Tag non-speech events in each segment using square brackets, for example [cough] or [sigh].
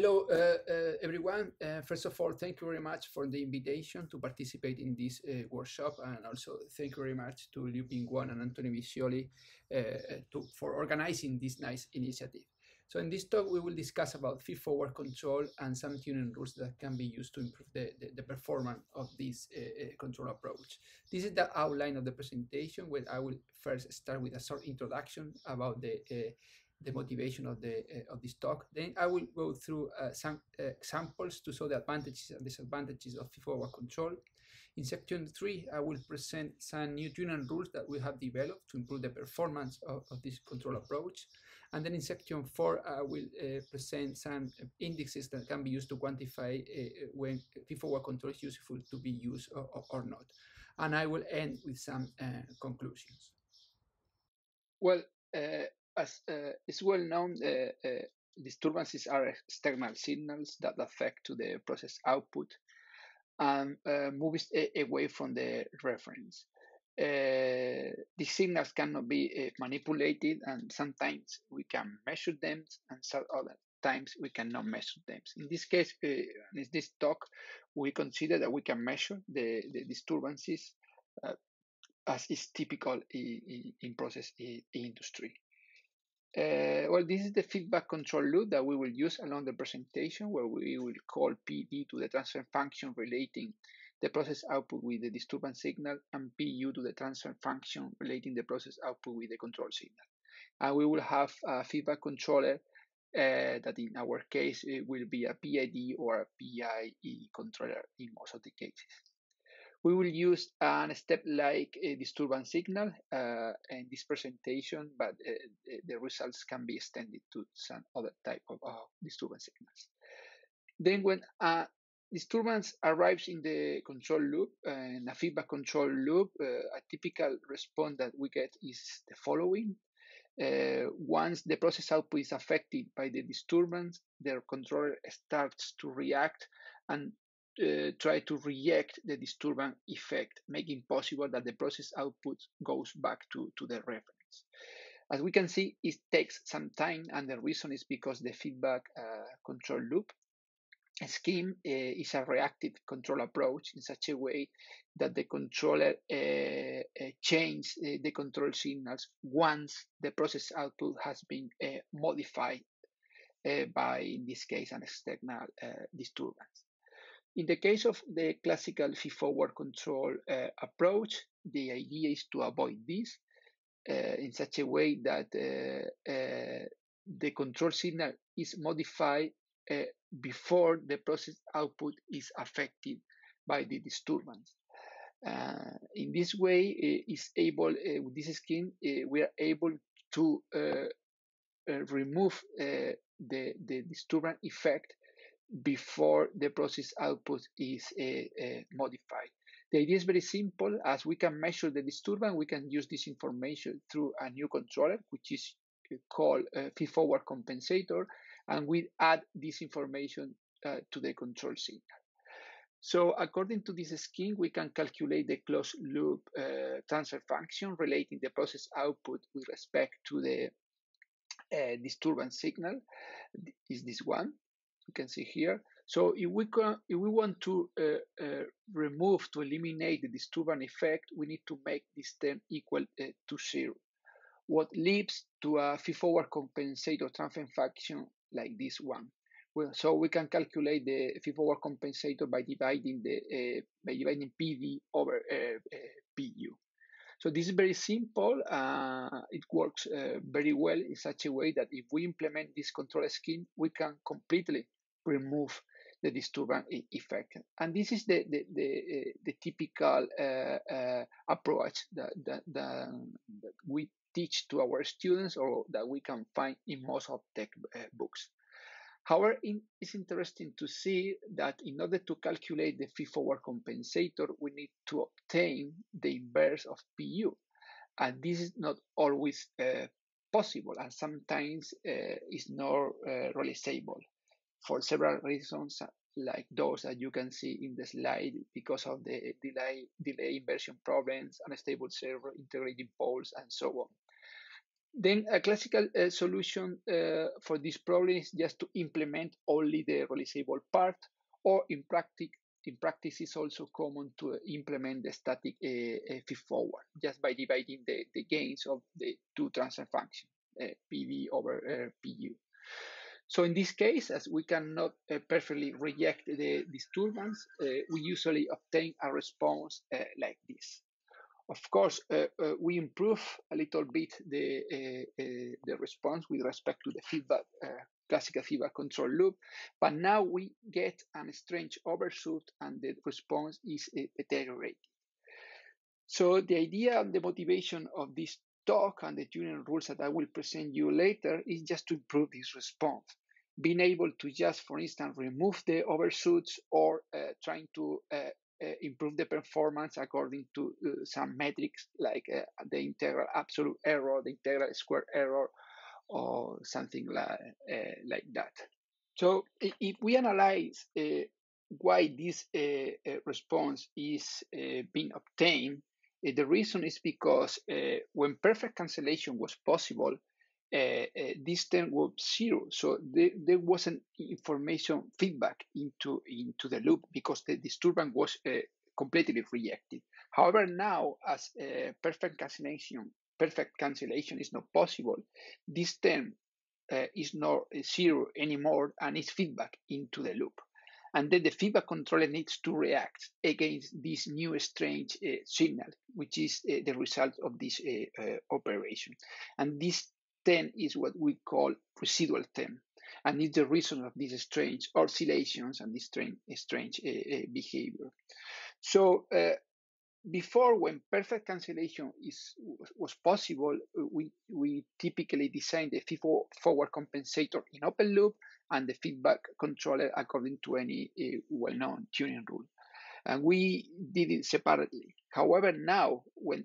Hello, uh, uh, everyone. Uh, first of all, thank you very much for the invitation to participate in this uh, workshop, and also thank you very much to Liu Pingguan and Antonio Visioli uh, to, for organizing this nice initiative. So in this talk, we will discuss about feed-forward control and some tuning rules that can be used to improve the, the, the performance of this uh, control approach. This is the outline of the presentation, where I will first start with a short introduction about the the motivation of the uh, of this talk. Then I will go through uh, some examples to show the advantages and disadvantages of feed-forward control. In section three, I will present some new tuning rules that we have developed to improve the performance of, of this control approach. And then in section four, I will uh, present some indexes that can be used to quantify uh, when feed-forward control is useful to be used or, or, not. And I will end with some uh, conclusions. Well, as uh, is well known, uh, uh, disturbances are external signals that affect to the process output and moves away from the reference. Uh, these signals cannot be uh, manipulated and sometimes we can measure them and some other times we cannot measure them. In this case, uh, in this talk, we consider that we can measure the, the disturbances as is typical in, in process industry. Uh, well, this is the feedback control loop that we will use along the presentation where we will call PD to the transfer function relating the process output with the disturbance signal and PU to the transfer function relating the process output with the control signal. And we will have a feedback controller uh, that in our case it will be a PID or a PI controller in most of the cases. We will use a step-like uh, disturbance signal uh, in this presentation, but uh, the results can be extended to some other type of disturbance signals. Then when a disturbance arrives in the control loop, in a feedback control loop, a typical response that we get is the following. Uh, once the process output is affected by the disturbance, the controller starts to react and uh, try to reject the disturbance effect, making possible that the process output goes back to, to the reference. As we can see, it takes some time, and the reason is because the feedback uh, control loop scheme uh, is a reactive control approach in such a way that the controller uh, uh, changes the control signals once the process output has been modified by, in this case, an external disturbance. In the case of the classical feed-forward control uh, approach, the idea is to avoid this uh, in such a way that uh, uh the control signal is modified uh, before the process output is affected by the disturbance. Uh, in this way, is able with this scheme we are able to remove the the disturbance effect before the process output is uh, uh, modified. The idea is very simple. As we can measure the disturbance, we can use this information through a new controller, which is uh, called a feed-forward compensator, and we add this information uh, to the control signal. So according to this scheme, we can calculate the closed loop uh, transfer function relating the process output with respect to the uh, disturbance signal is this one you can see here. So if we can, if we want to uh, uh, remove to eliminate the disturbance effect, we need to make this term equal uh, to zero. What leads to a feed-forward compensator transfer function like this one. Well, so we can calculate the feed-forward compensator by dividing the uh, by dividing PD over uh, uh, PU. So this is very simple. Uh, it works uh, very well in such a way that if we implement this control scheme, we can completely remove the disturbance effect. And this is the, the, the, uh, the typical uh, uh, approach that, that, that, we teach to our students or that we can find in most of tech uh, books. However, in, it's interesting to see that in order to calculate the feed-forward compensator, we need to obtain the inverse of PU. And this is not always uh, possible and sometimes uh, is not realizable for several reasons, uh, like those that you can see in the slide because of the delay, delay inversion problems, unstable server, integrating poles, and so on. Then a classical uh, solution uh, for this problem is just to implement only the realizable part, or in practice, in practice is also common to implement the static uh, feed forward just by dividing the, the gains of the two transfer functions, uh, PD over uh, PU. So in this case, as we cannot uh, perfectly reject the disturbance, uh, we usually obtain a response uh, like this. Of course, uh, uh, we improve a little bit the, uh, the response with respect to the feedback, classical feedback control loop, but now we get an strange overshoot and the response is deteriorated. So the idea and the motivation of this talk and the tuning rules that I will present you later is just to improve this response being able to just, for instance, remove the overshoots or uh, trying to uh, uh, improve the performance according to uh, some metrics like uh, the integral absolute error, the integral square error, or something like, uh, like that. So if we analyze why this response is being obtained, Eh, the reason is because eh, when perfect cancellation was possible, uh, this term was zero. So there, there wasn't information feedback into, into the loop because the disturbance was completely rejected. However, now as perfect cancellation, perfect cancellation is not possible, this term uh, is not zero anymore and is feedback into the loop. And then the feedback controller needs to react against this new strange uh, signal, which is uh, the result of this operation. And this then is what we call residual term. And it's the reason of these strange oscillations and this strange, strange uh, behavior. So uh, before, when perfect cancellation is was possible, we we typically designed the feed forward compensator in open loop and the feedback controller according to any uh, well-known tuning rule, and we did it separately. However, now when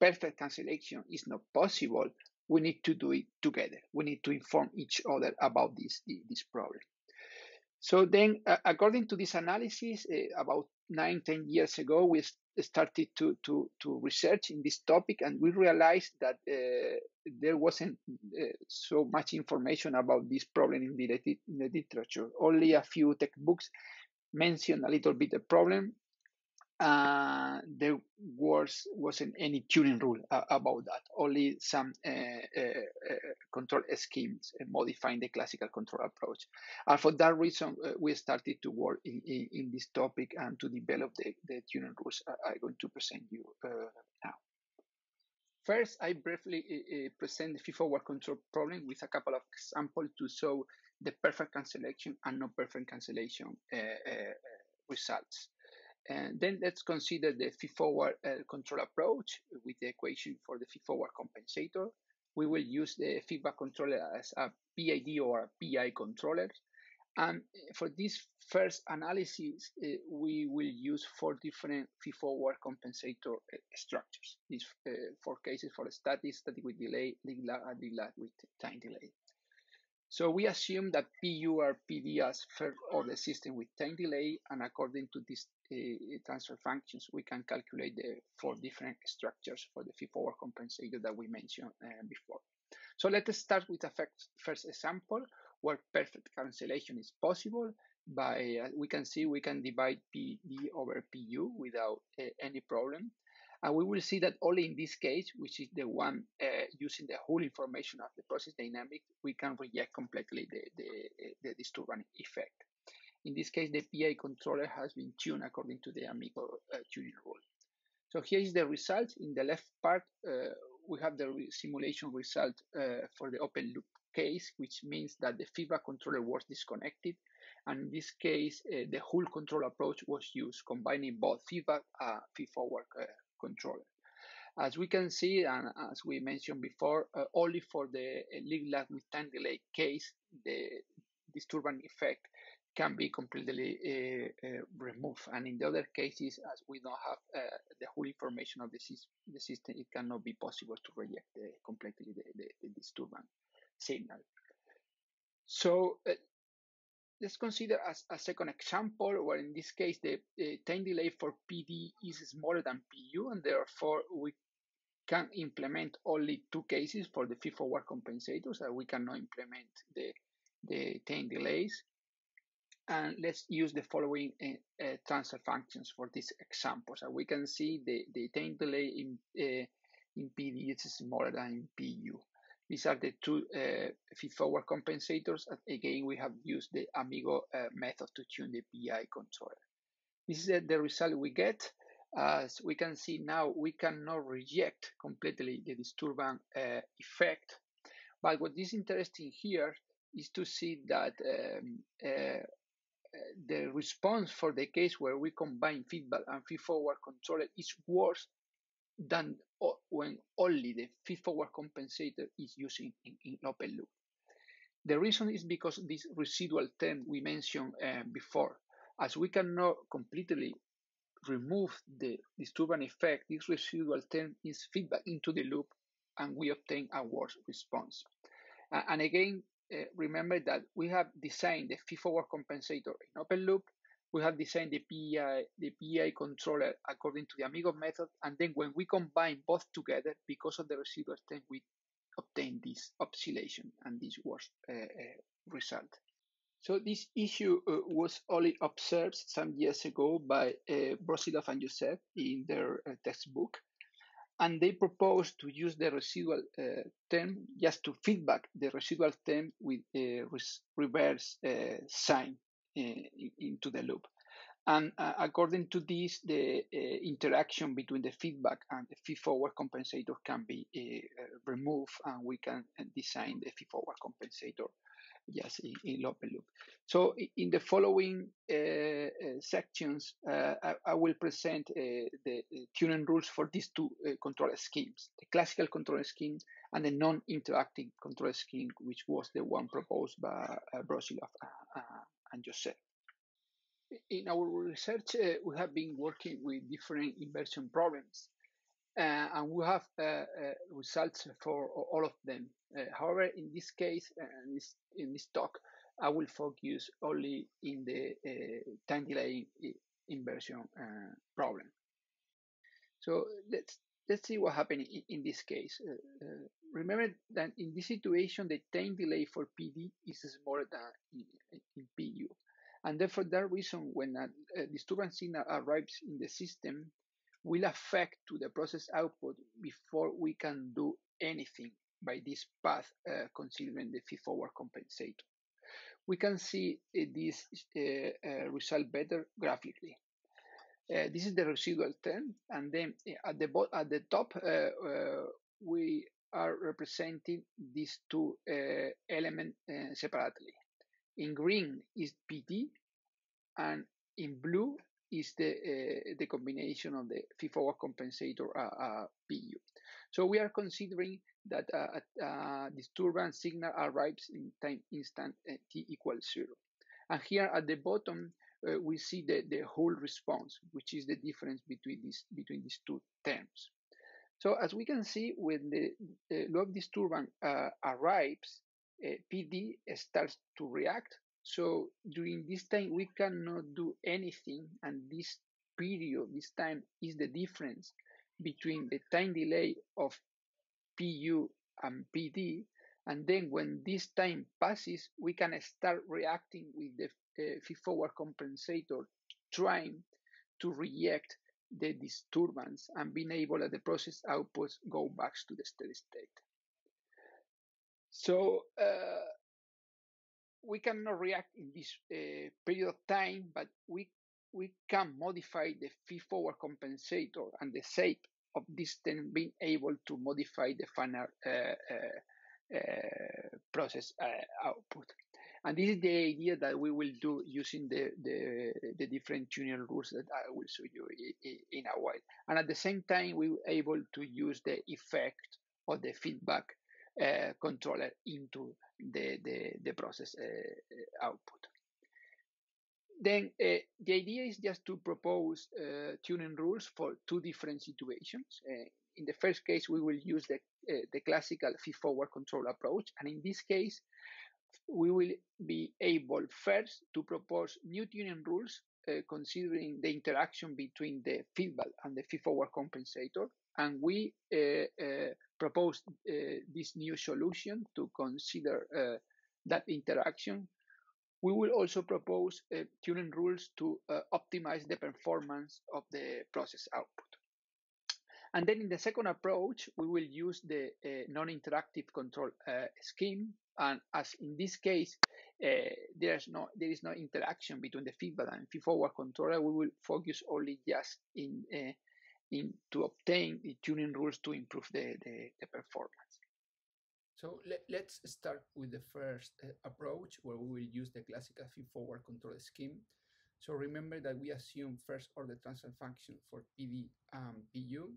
perfect cancellation is not possible, we need to do it together. We need to inform each other about this, this problem. So then, uh, according to this analysis, uh, about nine, ten years ago, we started to, to, to research in this topic and we realized that uh, there wasn't uh, so much information about this problem in the, in the literature. Only a few textbooks mention a little bit the problem uh, there was wasn't any tuning rule uh, about that. Only some uh, uh, uh control schemes modifying the classical control approach. And for that reason, we started to work in, in, in, this topic and to develop the, the tuning rules I'm going to present you now. First, I briefly present the feed-forward control problem with a couple of examples to show the perfect cancellation and non perfect cancellation results. And then let's consider the feed-forward uh, control approach with the equation for the feed-forward compensator. We will use the feedback controller as a PID or a PI controller. And for this first analysis, uh, we will use four different feed-forward compensator uh, structures. These uh, four cases for static, static with delay, lag, and lag with time delay. So we assume that PU are PD as first order system with time delay, and according to these uh, transfer functions, we can calculate the four different structures for the feed-forward compensator that we mentioned uh, before. So let us start with a first example where perfect cancellation is possible. By uh, we can see we can divide PD over PU without uh, any problem. And we will see that only in this case, which is the one uh, using the whole information of the process dynamic, we can reject completely the, the, the disturbance effect. In this case, the PI controller has been tuned according to the AMIGO uh, tuning rule. So here is the result. In the left part, uh, we have the re simulation result uh, for the open loop case, which means that the feedback controller was disconnected. And in this case, uh, the whole control approach was used, combining both feedback and feed-forward uh, controller. As we can see, and as we mentioned before, uh, only for the lag with time delay case, the disturbance effect can be completely uh, uh, removed. And in the other cases, as we don't have uh, the whole information of the, the, system, it cannot be possible to reject completely the, the, the, disturbance signal. So uh, let's consider as a second example where in this case the, the time delay for PD is smaller than PU and therefore we can implement only two cases for the feed-forward compensators, and we cannot implement the, the time delays. And let's use the following uh, uh, transfer functions for this example. So we can see the, the time delay in, uh, in PD is smaller than in PU. These are the two uh, feed-forward compensators. Again, we have used the AMIGO uh, method to tune the PI controller. This is the result we get. As we can see now, we cannot reject completely the disturbance uh, effect. But what is interesting here is to see that um, uh, the response for the case where we combine feedback and feed-forward controller is worse than when only the feed-forward compensator is used in, in, open loop. The reason is because this residual term we mentioned uh, before, as we cannot completely remove the disturbance effect, this residual term is feedback into the loop and we obtain a worse response. Uh, and again, uh, remember that we have designed the feed-forward compensator in open loop we have designed the PI, the PI controller according to the AMIGO method. And then when we combine both together, because of the residual term, we obtain this oscillation and this was uh, uh, result. So this issue uh, was only observed some years ago by uh, Brosilow and Joseph in their uh, textbook. And they proposed to use the residual uh, term just to feedback the residual term with a reverse uh, sign into the loop. And uh, according to this, the uh, interaction between the feedback and the feed-forward compensator can be uh, removed, and we can design the feed-forward compensator just in, in open loop. So in the following uh, uh, sections, uh, I, I, will present the tuning rules for these two control schemes, the classical control scheme and the non-interacting control scheme, which was the one proposed by uh, Brosilow and Joseph. In our research, uh, we have been working with different inversion problems, uh, and we have uh, uh results for all of them. Uh, however, in this case, in this, in this talk, I will focus only in the time delay inversion problem. So let's let's see what happened in, in this case. Uh, uh, remember that in this situation, the time delay for PD is smaller than in, in PU. And therefore, that reason, when a, a, disturbance signal arrives in the system, will affect to the process output before we can do anything by this path, uh, considering the feed-forward compensator. We can see uh, this uh, uh, result better graphically. Uh, this is the residual term, and then eh, at the at the top uh, uh, we are representing these two eh, elements eh, separately. In green is PD, and in blue is the eh, the combination of the feed-forward compensator uh, uh, PU. So we are considering that uh, a, a, disturbance signal arrives in time instant t equals zero. And here at the bottom, uh, we see the, the whole response, which is the difference between these between these two terms. So as we can see, when the uh, disturbance uh, arrives, uh, PD starts to react. So during this time, we cannot do anything, and this period, this time, is the difference between the time delay of PU and PD. And then when this time passes, we can start reacting with the uh, feed-forward compensator trying to reject the disturbance and being able that the process outputs go back to the steady state. So uh, we cannot react in this uh, period of time, but we we can modify the feed-forward compensator and the shape of this then being able to modify the final uh, uh, uh process uh, output. And this is the idea that we will do using the, the, the different tuning rules that I will show you in a while. And at the same time, we were able to use the effect of the feedback uh, controller into the, the, the process uh, output. Then uh, the idea is just to propose uh, tuning rules for two different situations. Uh, in the first case, we will use the, uh, the classical feed-forward control approach. And in this case, we will be able first to propose new tuning rules uh, considering the interaction between the feedback and the feed-forward compensator, and we proposed this new solution to consider that interaction we will also propose uh, tuning rules to uh, optimize the performance of the process output. And then in the second approach, we will use the uh, non-interactive control uh, scheme. And as in this case, uh, there is no there is no interaction between the feedback and feed-forward controller. We will focus only just in uh, in to obtain the tuning rules to improve the, the, the performance. So let, us start with the first uh, approach where we will use the classical feed-forward control scheme. So remember that we assume first order transfer function for PD and PU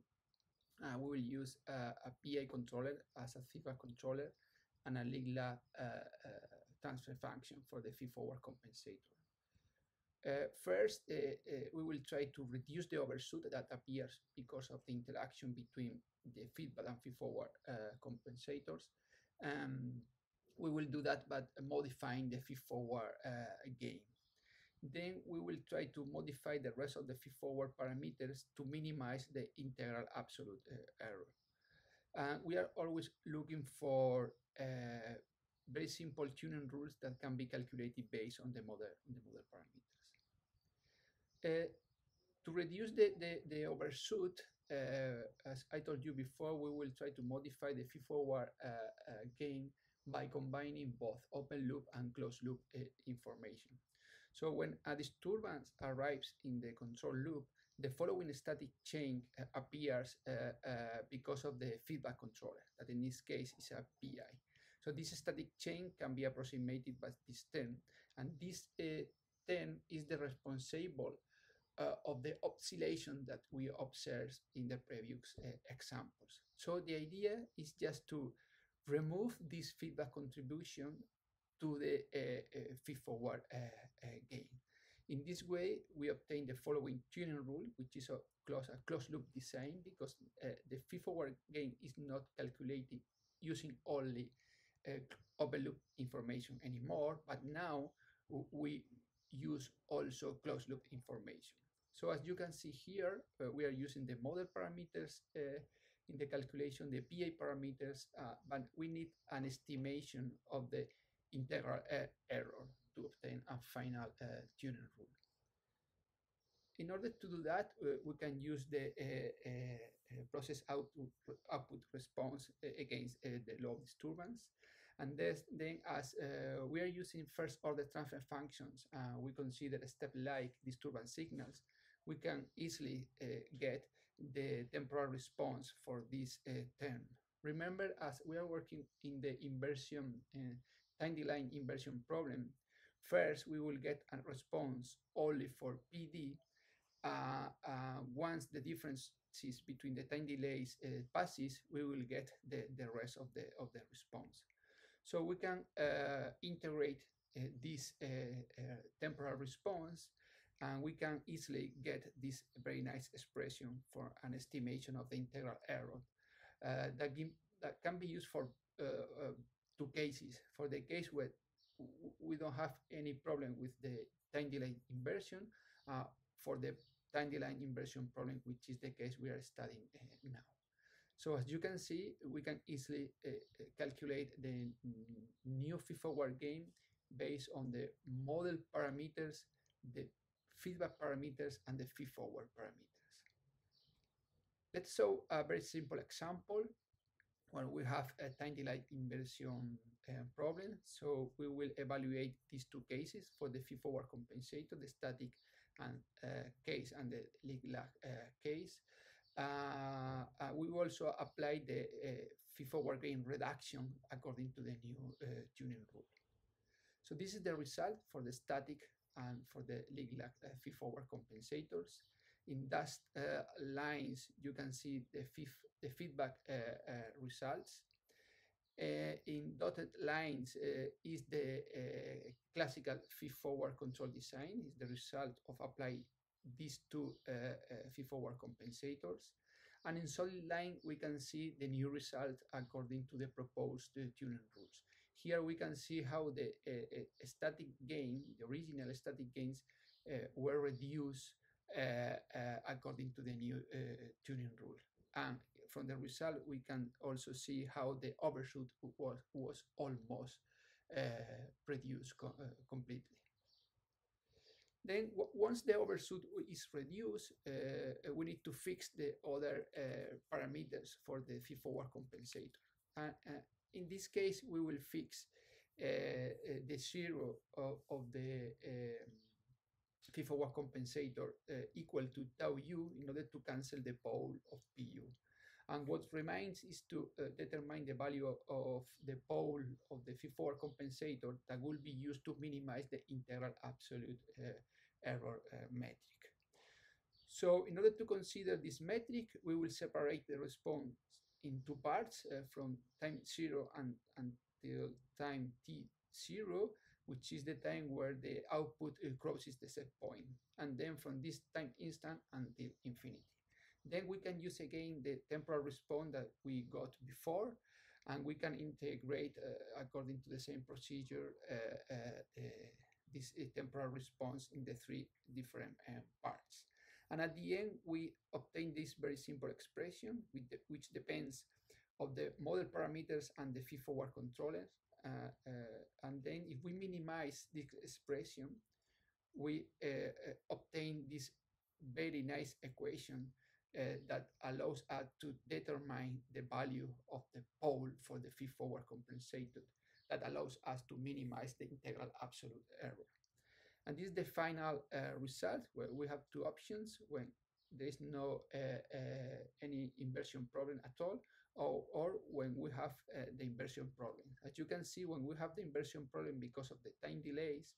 we will use uh, a PI controller as a feedback controller and a lead-lag uh, uh, transfer function for the feed-forward compensator. Uh, first, we will try to reduce the overshoot that appears because of the interaction between the feedback and feed-forward compensators. Um, we will do that by modifying the feed-forward gain. Then we will try to modify the rest of the feed-forward parameters to minimize the integral absolute uh, error. Uh, we are always looking for uh, very simple tuning rules that can be calculated based on the model, the model parameters. Uh, to reduce the, the, the overshoot, uh, as I told you before, we will try to modify the feed-forward uh, gain by combining both open loop and closed loop information. So when a disturbance arrives in the control loop, the following static gain uh, appears uh, uh, because of the feedback controller, that in this case is a PI. So this static gain can be approximated by this 10, and this uh, 10 is the responsible uh, of the oscillation that we observed in the previous uh, examples. So the idea is just to remove this feedback contribution to the uh, uh, feed-forward uh, gain. In this way, we obtain the following tuning rule, which is a closed, a closed loop design because the feed-forward gain is not calculated using only open loop information anymore, but now we use also closed loop information. So as you can see here, uh, we are using the model parameters uh, in the calculation, the PI parameters, uh, but we need an estimation of the integral error to obtain a final uh, tuning rule. In order to do that, uh, we can use the uh, process output, output response against the load disturbance. And this, then as uh, we are using first order transfer functions, uh, we consider a step like disturbance signals, we can easily uh, get the temporal response for this term. Remember, as we are working in the inversion time delay inversion problem, first we will get a response only for PD. Uh, uh, once the differences between the time delays uh, passes, we will get the, the rest of the, of the response. So we can uh, integrate uh, this uh, temporal response and we can easily get this very nice expression for an estimation of the integral error that, give, that can be used for two cases. For the case where we don't have any problem with the time delay inversion, uh, for the time delay inversion problem, which is the case we are studying uh, now. So as you can see, we can easily uh, uh calculate the new feed-forward gain based on the model parameters, the feedback parameters, and the feed-forward parameters. Let's show a very simple example well, we have a time delay inversion uh, problem. So we will evaluate these two cases for the feed-forward compensator, the static and uh, case and the lead-lag uh, case. Uh, uh, we also apply the uh, feed-forward gain reduction according to the new tuning rule. So this is the result for the static and for the lead-lag feed-forward compensators in dashed lines, you can see the, the feedback uh, uh, results. Uh, in dotted lines uh, is the uh, classical feed-forward control design, is the result of applying these two feed-forward compensators. And in solid line, we can see the new result according to the proposed uh, tuning rules. Here we can see how the uh, static gain, the original static gains, were reduced according to the new tuning rule. And from the result, we can also see how the overshoot was, was almost reduced co completely. Then once the overshoot is reduced, uh, we need to fix the other uh, parameters for the feed-forward compensator. Uh, in this case, we will fix the zero of, of the um, feed-forward compensator equal to tau u in order to cancel the pole of pu. And what remains is to uh, determine the value of, of, the pole of the feed-forward compensator that will be used to minimize the integral absolute uh, error uh, metric. So in order to consider this metric, we will separate the response in two parts uh, from time zero and, until time t zero, which is the time where the output uh, crosses the set point, and then from this time instant until infinity. Then we can use again the temporal response that we got before, and we can integrate uh, according to the same procedure uh, uh, this temporal response in the three different um, parts. And at the end, we obtain this very simple expression, the, which depends of the model parameters and the feed-forward controllers. Uh, uh, and then if we minimize this expression, we uh, obtain this very nice equation uh, that allows us to determine the value of the pole for the feed-forward compensator that allows us to minimize the integral absolute error. And this is the final uh, result where we have two options when there is no uh, uh, any inversion problem at all or, or when we have uh, the inversion problem. As you can see, when we have the inversion problem because of the time delays,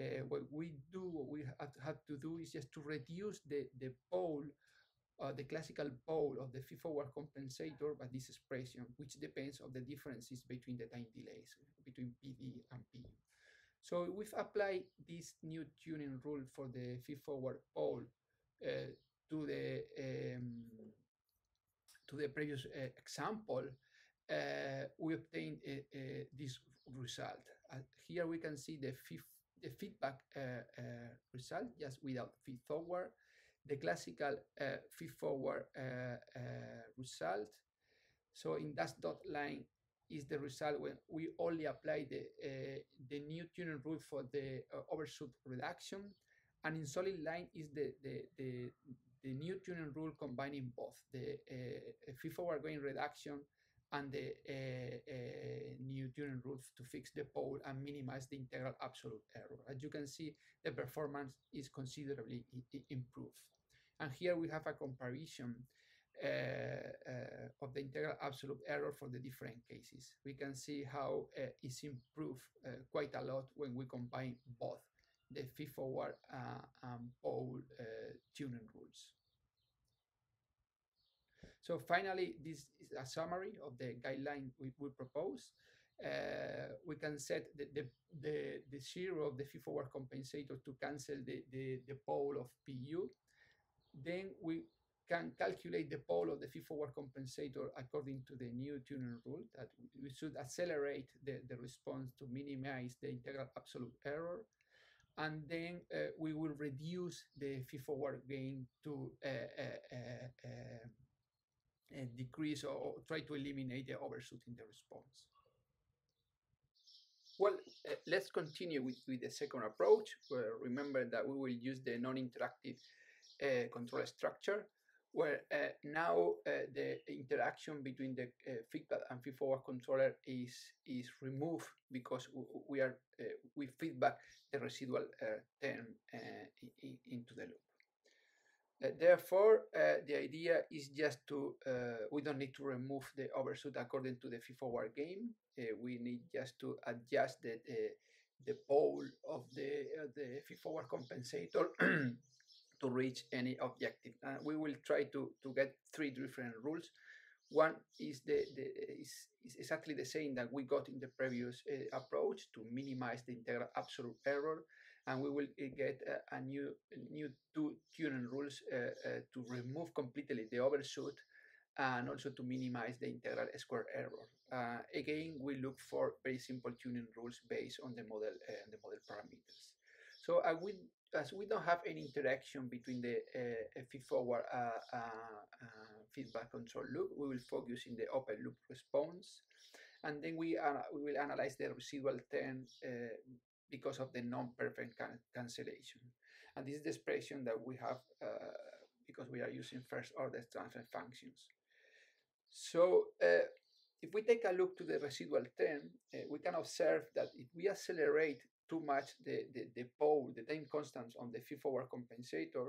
uh, what we do, what we have, have to do is just to reduce the, the pole uh, the classical pole of the feed-forward compensator by this expression, which depends on the differences between the time delays between PD and PU. So we've applied this new tuning rule for the feed-forward pole uh, to the um, to the previous uh, example. Uh, we obtained uh, uh, this result. here we can see the, the feedback result just without feed-forward the classical uh, feed-forward uh, uh, result. So in that dot line is the result when we only apply the, uh, the new tuning rule for the overshoot reduction. And in solid line is the, the, the, the new tuning rule combining both the feed-forward gain reduction and the uh, uh, new tuning rule to fix the pole and minimize the integral absolute error. As you can see, the performance is considerably improved. And here we have a comparison uh, uh, of the integral absolute error for the different cases. We can see how uh, it's improved uh, quite a lot when we combine both the feed-forward uh, and pole uh, tuning rules. So finally, this is a summary of the guideline we, we propose. we can set the, the, the, the zero of the feed-forward compensator to cancel the, the, the pole of PU then we can calculate the pole of the feed-forward compensator according to the new tuning rule that we should accelerate the, the response to minimize the integral absolute error. And then uh, we will reduce the feed-forward gain to uh, uh, uh, uh decrease or, try to eliminate the overshoot in the response. Well, uh, let's continue with, with the second approach. Remember that we will use the non-interactive uh, control structure where uh, now uh, the interaction between the feedback and feedforward controller is is removed because we are we feedback the residual term in, into the loop. Uh, therefore, uh, the idea is just to, uh, we don't need to remove the overshoot according to the feed-forward gain. we need just to adjust the, the pole of the, the feed-forward compensator [clears throat] to reach any objective. Uh, we will try to, to get three different rules. One is the, the is, is exactly the same that we got in the previous uh, approach to minimize the integral absolute error, and we will uh, get a, a new new two tuning rules uh, uh, to remove completely the overshoot and also to minimize the integral square error. Uh, again, we look for very simple tuning rules based on the model and the model parameters. So I will as we don't have any interaction between the uh, feed-forward uh, feedback control loop, we will focus in the open loop response, and then we we will analyze the residual term because of the non-perfect can cancellation. And this is the expression that we have because we are using first order transfer functions. So uh, if we take a look to the residual term, uh, we can observe that if we accelerate too much the, the, the pole, the time constants on the feed-forward compensator,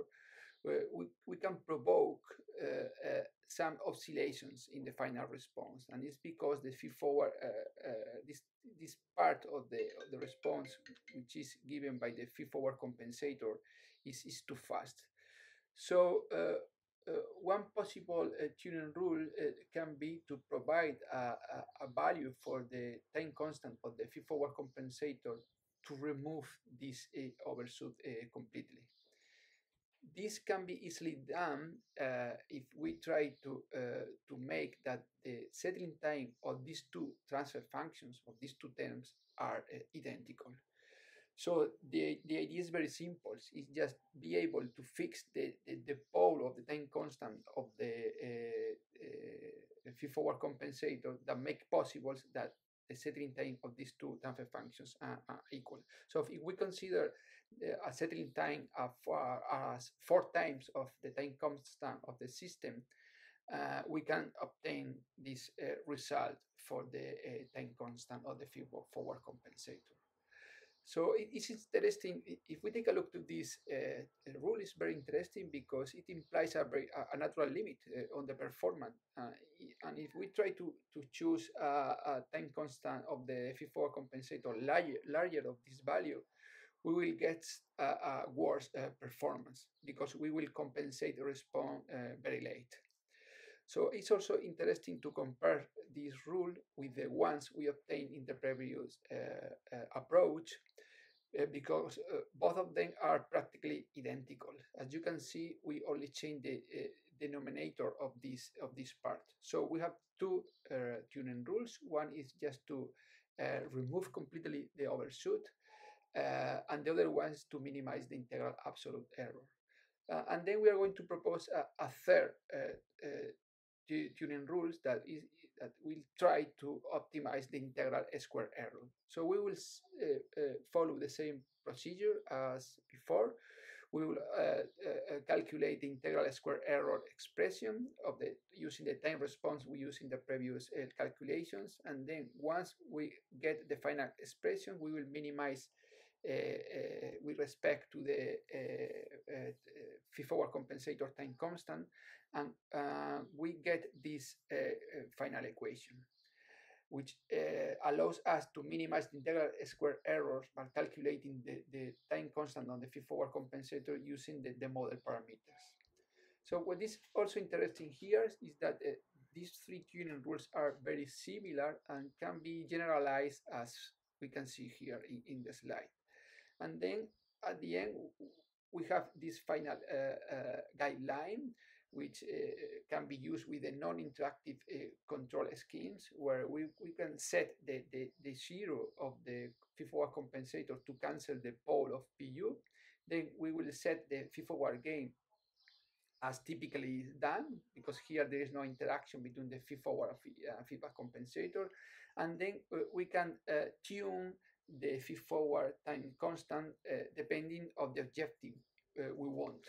uh, we, we can provoke uh, uh, some oscillations in the final response. And it's because the feed-forward, uh, this, this part of the, of the response, which is given by the feed-forward compensator, is, is too fast. So uh, uh, one possible uh, tuning rule can be to provide a, a, a, value for the time constant of the feed-forward compensator to remove this overshoot completely. This can be easily done uh, if we try to uh, to make that the settling time of these two transfer functions of these two terms are uh, identical. So the, the idea is very simple. It's just be able to fix the, the, the pole of the time constant of the uh, uh, feed-forward compensator that make possible that the settling time of these two transfer functions are, are equal. So if we consider a settling time of, uh, as four times of the time constant of the system, uh, we can obtain this uh, result for the uh, time constant of the feed-forward compensator. So it is interesting if we take a look to this uh, rule It's very interesting because it implies a, very, a natural limit uh, on the performance. Uh, and if we try to, to choose a, a time constant of the feed-forward compensator larger, larger of this value, we will get a, a worse uh, performance because we will compensate the response uh, very late. So it's also interesting to compare this rule with the ones we obtained in the previous uh, uh, approach because uh, both of them are practically identical. As you can see, we only change the uh, denominator of this of this part. So we have two uh, tuning rules. One is just to remove completely the overshoot, and the other one is to minimize the integral absolute error. Uh, and then we are going to propose a, a third uh, uh, tuning rules that is that will try to optimize the integral square error. So we will uh, uh, follow the same procedure as before. We will uh, uh, uh, calculate the integral square error expression of the using the time response we used in the previous uh, calculations, and then once we get the final expression, we will minimize with respect to the feed-forward compensator time constant and uh, we get this uh, uh, final equation, which allows us to minimize the integral square errors by calculating the, the time constant on the feed-forward compensator using the, the model parameters. So what is also interesting here is that uh, these three tuning rules are very similar and can be generalized as we can see here in, in the slide. And then at the end, we have this final uh, uh, guideline which uh, can be used with the non-interactive uh, control schemes where we, we can set the, the, the zero of the feed-forward compensator to cancel the pole of PU. Then we will set the feed-forward gain as typically done because here there is no interaction between the feed-forward uh, feedback compensator. And then uh, we can uh, tune the feed-forward time constant uh, depending on the objective we want.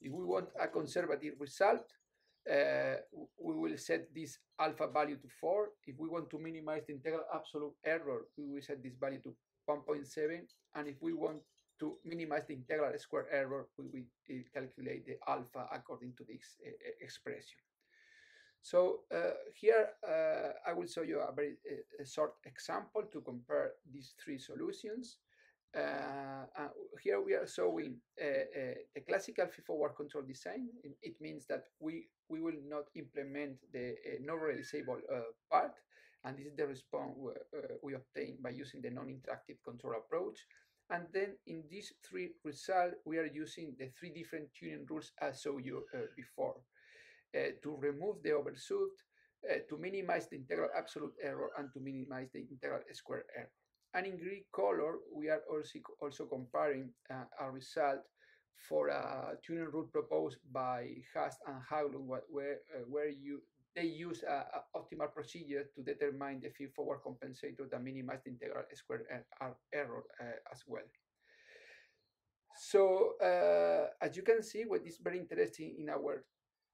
If we want a conservative result, uh, we will set this alpha value to 4. If we want to minimize the integral absolute error, we will set this value to 1.7. And if we want to minimize the integral square error, we will uh, calculate the alpha according to this uh, expression. So uh, here uh, I will show you a very uh, short example to compare these three solutions. Uh, uh, here we are showing uh, the classical feed-forward control design. It means that we, we will not implement the non-realizable part, and this is the response we obtain by using the non-interactive control approach. And then in these three results, we are using the three different tuning rules I showed you before. Uh, to remove the overshoot, uh, to minimize the integral absolute error, and to minimize the integral square error. and in green color, we are also, also comparing uh, a result for a tuning rule proposed by Hast and Hägglund, where, where you they use an optimal procedure to determine the feed-forward compensator that minimize the integral square error uh, as well. So uh, as you can see, what is very interesting in our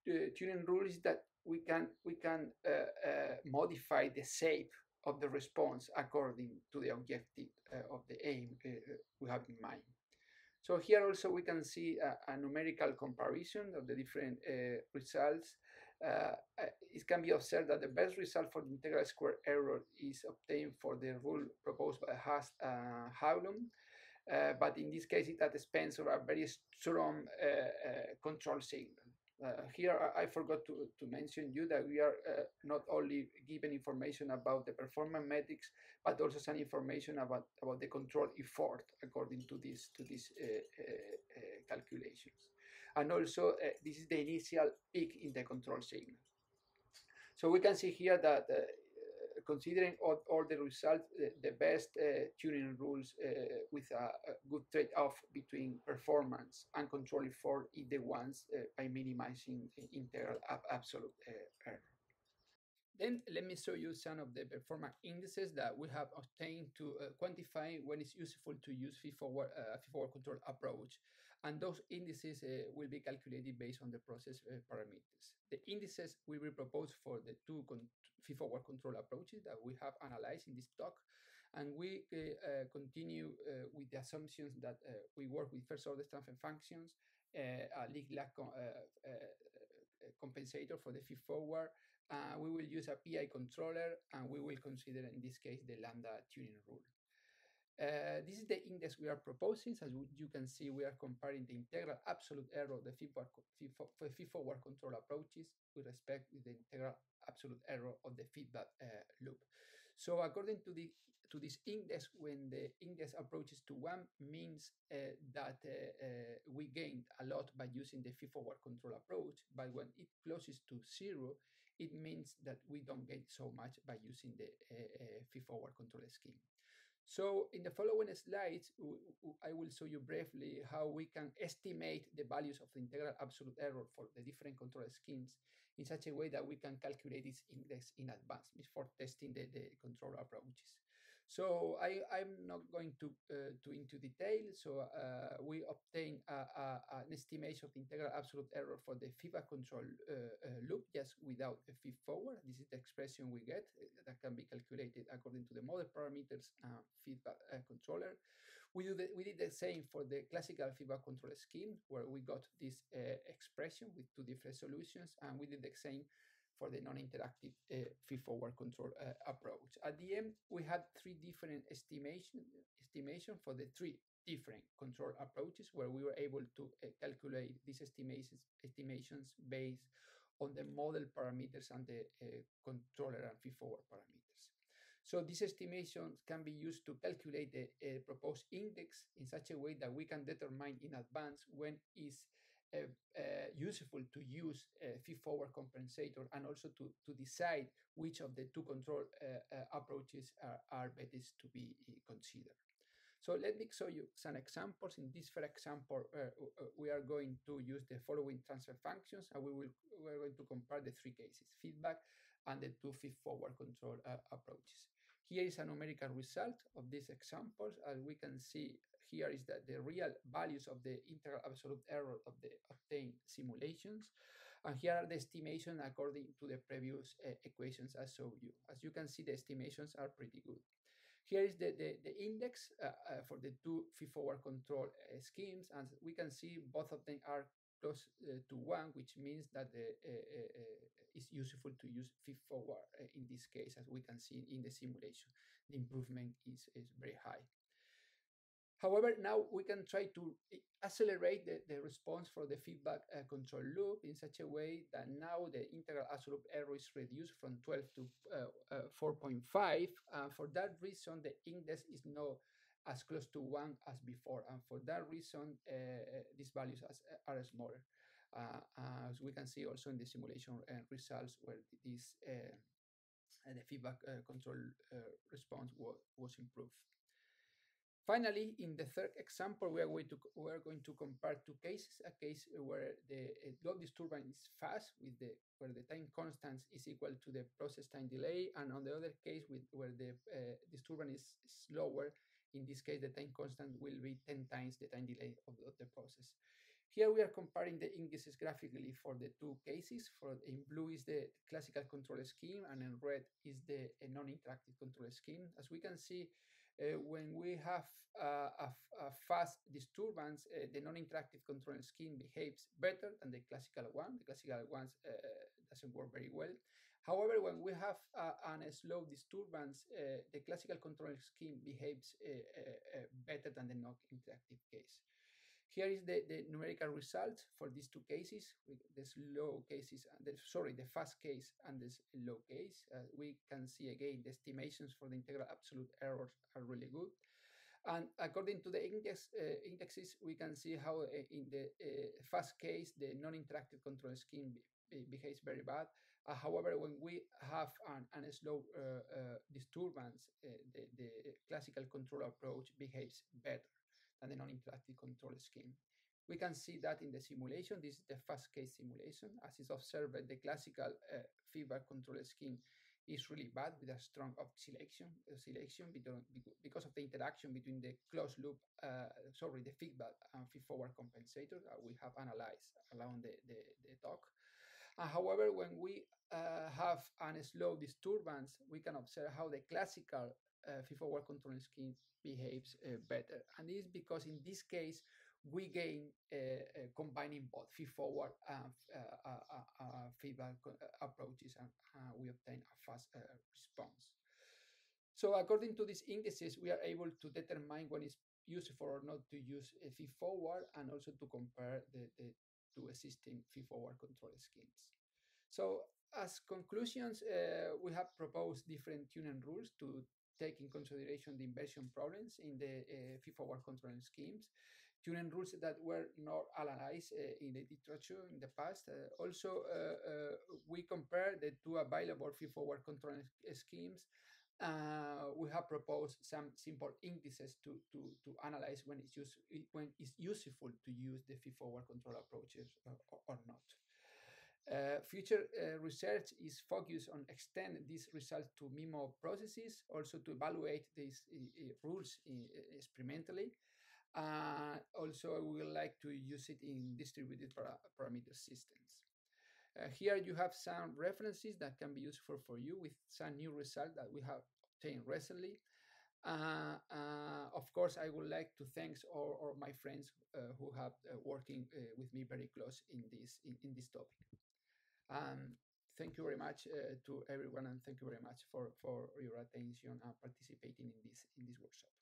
tuning rule is that we can we can uh, uh, modify the shape of the response according to the objective uh, of the aim we have in mind. So here also we can see a, a numerical comparison of the different results uh, it can be observed that the best result for the integral square error is obtained for the rule proposed by Hast and Hägglund. Uh, but in this case, it at the expense of a very strong uh, uh control signal. Uh, here, I, forgot to, to mention you that we are uh, not only given information about the performance metrics, but also some information about, about the control effort according to this to these uh, uh, uh, calculations. And also, this is the initial peak in the control signal. So we can see here that considering all, all the results, the, the best uh, tuning rules uh, with a, a good trade-off between performance and control for the ones uh, by minimizing the integral absolute error. Then let me show you some of the performance indices that we have obtained to uh, quantify when it's useful to use feed-forward uh, feed-forward control approach. And those indices uh, will be calculated based on the process parameters. The indices we will be proposed for the two feed-forward control approaches that we have analyzed in this talk. And we uh, continue uh, with the assumptions that uh, we work with first order transfer functions, a lead-lag compensator for the feed-forward. we will use a PI controller, and we will consider, in this case, the lambda tuning rule. Uh, this is the index we are proposing. As you can see, we are comparing the integral absolute error of the feed-forward control approaches with respect to the integral absolute error of the feedback uh, loop. So according to the to this index, when the index approaches to one, means uh, that uh, uh, we gained a lot by using the feed-forward control approach. But when it closes to zero, it means that we don't gain so much by using the uh, feed-forward control scheme. So in the following slides, I will show you briefly how we can estimate the values of the integral absolute error for the different control schemes in such a way that we can calculate this index in advance before testing the, the control approaches. So I, I'm not going to, uh, to into detail. So uh, we obtain a, a, an estimation of the integral absolute error for the feedback control uh, loop just without a feed forward. This is the expression we get that can be calculated according to the model parameters and feedback controller. We, do the, we did the same for the classical feedback control scheme where we got this expression with two different solutions and we did the same for the non-interactive uh, feed-forward control uh, approach. At the end, we had three different estimation estimation for the three different control approaches where we were able to uh, calculate these estimations estimations based on the model parameters and the uh, controller and feed-forward parameters. So these estimations can be used to calculate the uh, proposed index in such a way that we can determine in advance when is useful to use a feed-forward compensator and also to, to decide which of the two control uh, approaches are, are best to be considered. So let me show you some examples. In this first example, uh, we are going to use the following transfer functions, and we will we are going to compare the three cases: feedback and the two feed-forward control uh, approaches. Here is a numerical result of these examples. As we can see, here is that the real values of the integral absolute error of the obtained simulations. And here are the estimations according to the previous uh, equations I showed you. As you can see, the estimations are pretty good. Here is the, the, the index uh, uh, for the two feed-forward control uh, schemes, and we can see both of them are close uh, to one, which means that the, uh, it's useful to use feed-forward in this case, as we can see in the simulation. The improvement is, is very high. However, now we can try to accelerate the, the response for the feedback uh, control loop in such a way that now the integral absolute error is reduced from 12 to uh, uh, 4.5. And for that reason, the index is not as close to 1 as before. And for that reason, these values are smaller. Uh, as we can see also in the simulation results where this the feedback control response was, was improved. Finally, in the third example, we are going to we are going to compare two cases: a case where the load disturbance is fast, with the where the time constant is equal to the process time delay, and on the other case, with where the uh, disturbance is slower. In this case, the time constant will be 10 times the time delay of, of the process. Here we are comparing the indices graphically for the two cases. For in blue is the classical control scheme, and in red is the non-interactive control scheme. As we can see, uh, when we have uh, a, a, fast disturbance, uh, the non-interactive control scheme behaves better than the classical one. The classical one uh, doesn't work very well. However, when we have a slow disturbance, uh, the classical control scheme behaves uh, better than the non-interactive case. Here is the, the numerical result for these two cases, the slow cases, the, sorry, the fast case and the low case. Uh, we can see again the estimations for the integral absolute errors are really good. And according to the index, uh, indexes, we can see how uh, in the uh, fast case, the non-interactive control scheme be, behaves very bad. Uh, however, when we have an, an slow uh, disturbance, the, the classical control approach behaves better and the non-interactive control scheme. We can see that in the simulation. This is the fast case simulation. As is observed, the classical uh, feedback control scheme is really bad with a strong oscillation, oscillation because of the interaction between the closed loop, uh, sorry, the feedback and feed-forward compensator that we have analyzed along the, the, the talk. Uh, however, when we uh, have a slow disturbance, we can observe how the classical uh, feed-forward control scheme behaves uh, better. And this is because in this case, we gain uh, uh combining both feed-forward and uh, uh, feedback approaches, and we obtain a fast response. So according to these indices, we are able to determine when it's useful or not to use a feed-forward and also to compare the, the two existing feed-forward control schemes. So as conclusions, uh, we have proposed different tuning rules to take in consideration the inversion problems in the uh, feed-forward control schemes, tuning rules that were not analyzed uh, in the literature in the past. Uh, also, uh, uh, we compare the two available feed-forward control schemes. Uh, we have proposed some simple indices to, to, to analyze when it's, use, when it's useful to use the feed-forward control approaches or, or not. Uh, future uh, research is focused on extend these results to MIMO processes, also to evaluate these uh, rules experimentally. Uh, also, we would like to use it in distributed para parameter systems. Uh, here you have some references that can be useful for you with some new results that we have obtained recently. Uh, uh, of course, I would like to thank all, all my friends uh, who have working with me very close in this in, in this topic. Um, thank you very much uh, to everyone, and thank you very much for, for your attention and participating in this in this workshop.